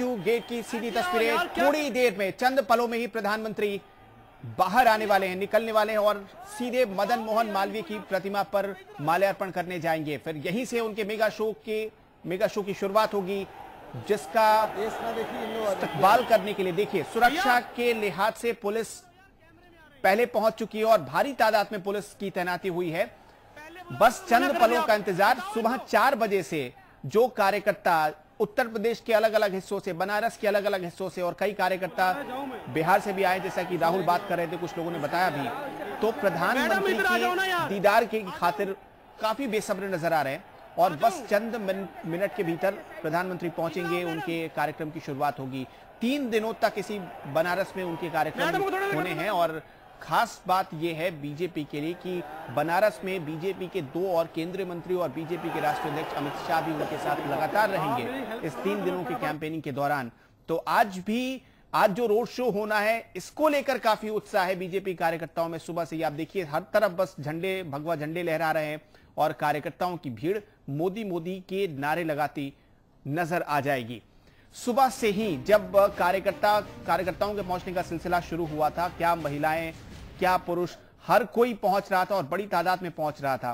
Gate की सीधी तस्वीरें थोड़ी देर में चंद पलों में ही प्रधानमंत्री बाहर आने वाले हैं निकलने वाले हैं और सीधे मदन मोहन मालवीय की प्रतिमा पर माल्यार्पण करने जाएँगे। फिर यहीं से उनके मेगा शो के मेगा शो की शुरुआत होगी जिसका इस्तकबाल करने के लिए देखिए सुरक्षा के लिहाज से पुलिस पहले पहुँच चुकी है और भारी तादाद में पुलिस की तैनाती हुई है। बस चंद पलों का इंतज़ार सुबह चार बजे से जो कार्यकर्ता उत्तर प्रदेश के अलग अलग हिस्सों से बनारस के अलग अलग हिस्सों से और कई कार्यकर्ता बिहार से भी आए जैसा कि राहुल बात कर रहे थे कुछ लोगों ने बताया भी। तो प्रधानमंत्री के दीदार की खातिर काफ़ी बेसब्र नज़र आ रहे हैं और बस चंद मिनट के भीतर प्रधानमंत्री पहुँचेंगे उनके कार्यक्रम की शुरुआत होगी। तीन दिनों तक इसी बनारस में उनके कार्यक्रम होने हैं और खास बात यह है बीजेपी के लिए कि बनारस में बीजेपी के दो और केंद्रीय मंत्री और बीजेपी के राष्ट्रीय अध्यक्ष अमित शाह भी उनके साथ लगातार रहेंगे इस तीन दिनों की कैंपेनिंग के दौरान। तो आज भी, आज जो रोड शो होना है, इसको लेकर काफ़ी उत्साह है बीजेपी कार्यकर्ताओं में। सुबह से ही आप देखिए, हर तरफ़ बस झंडे, भगवा झंडे लहरा रहे हैं और कार्यकर्ताओं की भीड़ मोदी मोदी के नारे लगाती नज़र आ जाएगी। सुबह से ही जब कार्यकर्ता, कार्यकर्ताओं के पहुँचने का सिलसिला शुरू हुआ था, क्या महिलाएँ, क्या पुरुष, हर कोई पहुँच रहा था और बड़ी तादाद में पहुँच रहा था।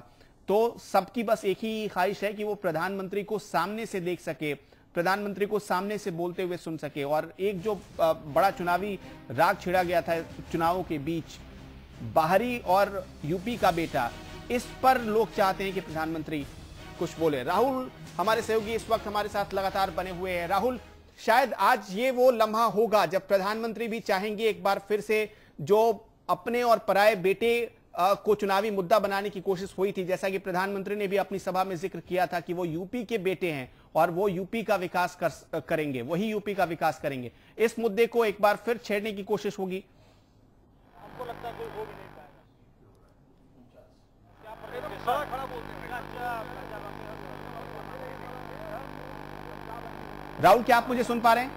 तो सबकी बस एक ही ख्वाहिश है कि वो प्रधानमंत्री को सामने से देख सके, प्रधानमंत्री को सामने से बोलते हुए सुन सके। और एक जो बड़ा चुनावी राग छिड़ा गया था चुनावों के बीच, बाहरी और यूपी का बेटा, इस पर लोग चाहते हैं कि प्रधानमंत्री कुछ बोले। राहुल, हमारे सहयोगी इस वक्त हमारे साथ लगातार बने हुए हैं। राहुल शायद आज ये वो लम्हा होगा जब प्रधानमंत्री भी चाहेंगे एक बार फिर से जो अपने और पराए बेटे को चुनावी मुद्दा बनाने की कोशिश हुई थी। जैसा कि प्रधानमंत्री ने भी अपनी सभा में ज़िक्र किया था कि वो यूपी के बेटे हैं और वो यूपी का विकास कर, करेंगे वही यूपी का विकास करेंगे। इस मुद्दे को एक बार फिर छेड़ने की कोशिश होगी आपको लगता है कोई हो भी नहीं राहुल क्या आप मुझे सुन पा रहे हैं?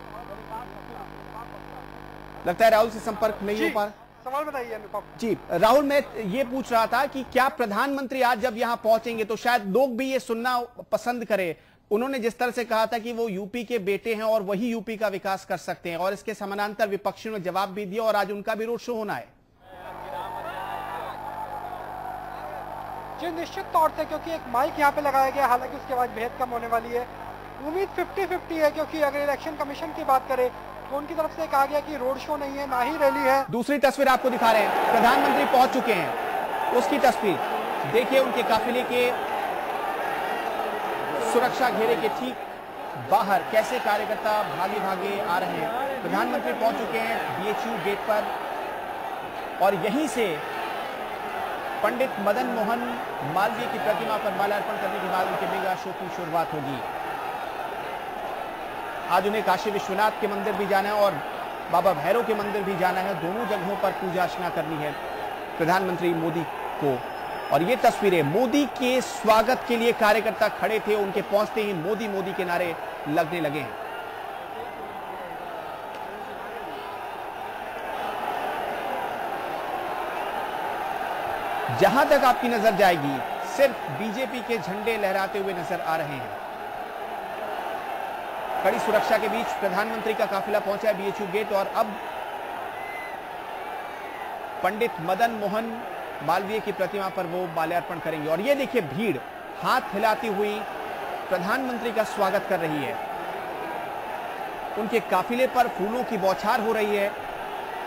लगता है राहुल से संपर्क नहीं हो पा रहा। सवाल बताइए अनुपम जी राहुल मैं ये पूछ रहा था कि क्या प्रधानमंत्री आज जब यहाँ पहुँचेंगे तो शायद लोग भी ये सुनना पसंद करें। उन्होंने जिस तरह से कहा था कि वो यूपी के बेटे हैं और वही यूपी का विकास कर सकते हैं और इसके समानांतर विपक्षियों ने जवाब भी दिया और आज उनका भी रोड शो होना है। जी निश्चित तौर से क्योंकि एक माइक यहाँ पे लगाया गया हालाँकि उसके बाद बेहद कम होने वाली है। उम्मीद 50-50 है, क्योंकि अगर इलेक्शन कमीशन की बात करें तो उनकी तरफ़ से कहा गया कि रोड शो नहीं है, ना ही रैली है। दूसरी तस्वीर आपको दिखा रहे हैं। प्रधानमंत्री पहुँच चुके हैं। उसकी तस्वीर। देखिए उनके काफिले के सुरक्षा घेरे के ठीक बाहर कैसे कार्यकर्ता भागे भागे आ रहे हैं। प्रधानमंत्री पहुँच चुके हैं बीएचयू गेट पर। और यहीं से पंडित मदन मोहन मालवीय की प्रतिमा पर माल्यार्पण करने के बाद उनके मेगा शो की शुरुआत होगी। आज उन्हें काशी विश्वनाथ के मंदिर भी जाना है और बाबा भैरव के मंदिर भी जाना है। दोनों जगहों पर पूजा अर्चना करनी है प्रधानमंत्री मोदी को। और ये तस्वीरें मोदी के स्वागत के लिए कार्यकर्ता खड़े थे, उनके पहुँचते ही मोदी मोदी के नारे लगने लगे हैं। जहाँ तक आपकी नज़र जाएगी, सिर्फ़ बीजेपी के झंडे लहराते हुए नज़र आ रहे हैं। कड़ी सुरक्षा के बीच प्रधानमंत्री का काफिला पहुँचा है बीएचयू गेट और अब पंडित मदन मोहन मालवीय की प्रतिमा पर वो माल्यार्पण करेंगे। और ये देखिए भीड़ हाथ हिलाती हुई प्रधानमंत्री का स्वागत कर रही है। उनके काफिले पर फूलों की बौछार हो रही है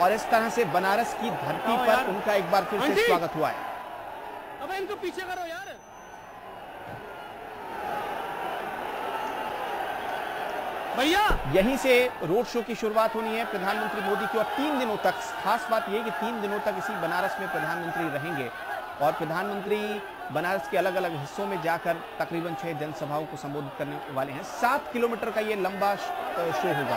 और इस तरह से बनारस की धरती पर उनका एक बार फिर से स्वागत हुआ है। अब इनको पीछे करो यार। भैया! यहीं से रोड शो की शुरुआत होनी है प्रधानमंत्री मोदी की, और तीन दिनों तक, खास बात यह कि तीन दिनों तक इसी बनारस में प्रधानमंत्री रहेंगे। और प्रधानमंत्री बनारस के अलग अलग हिस्सों में जाकर तकरीबन छह जनसभाओं को संबोधित करने वाले हैं। सात किलोमीटर का ये लंबा शो होगा।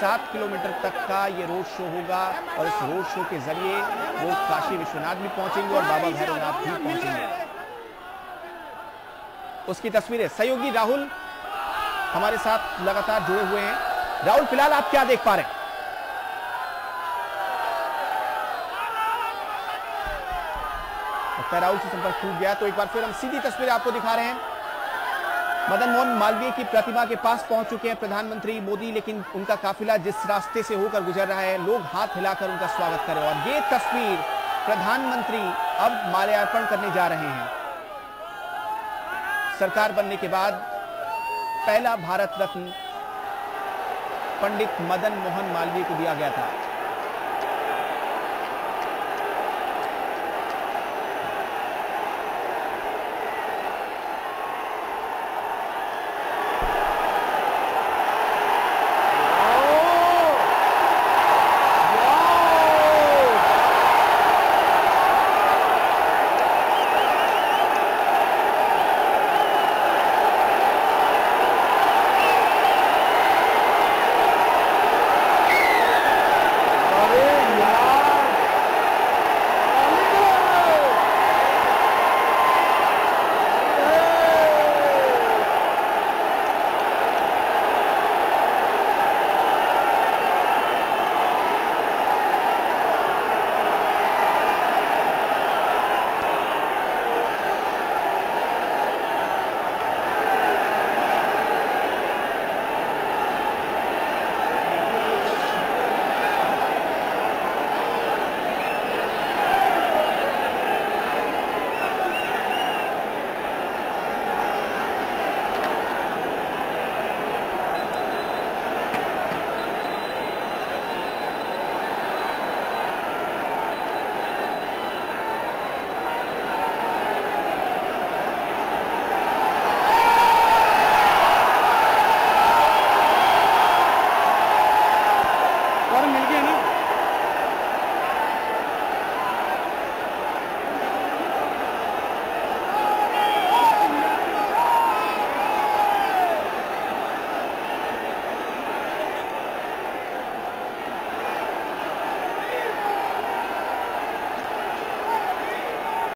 सात किलोमीटर तक का ये रोड शो होगा, और इस रोड शो के ज़रिए वो काशी विश्वनाथ भी पहुँचेंगे और बाबा भैरवनाथ भी पहुँचेंगे। उसकी तस्वीरें, सहयोगी राहुल हमारे साथ लगातार जुड़े हुए हैं। राहुल, फ़िलहाल आप क्या देख पा रहे हैं? राहुल से संपर्क टूट गया तो एक बार फिर हम सीधी तस्वीर आपको दिखा रहे हैं। मदन मोहन मालवीय की प्रतिमा के पास पहुँच चुके हैं प्रधानमंत्री मोदी, लेकिन उनका काफिला जिस रास्ते से होकर गुजर रहा है, लोग हाथ हिलाकर उनका स्वागत करें और ये तस्वीर प्रधानमंत्री अब माल्यार्पण करने जा रहे हैं। सरकार बनने के बाद पहला भारत रत्न पंडित मदन मोहन मालवीय को दिया गया था।